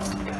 Yeah.